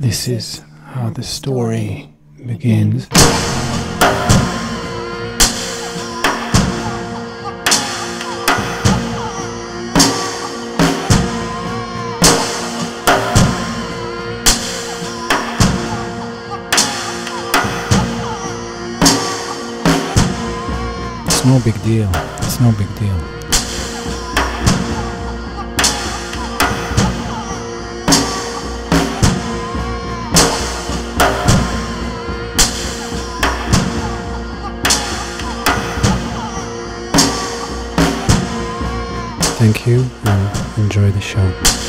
This is how the story begins. It's no big deal. It's no big deal. Thank you and enjoy the show.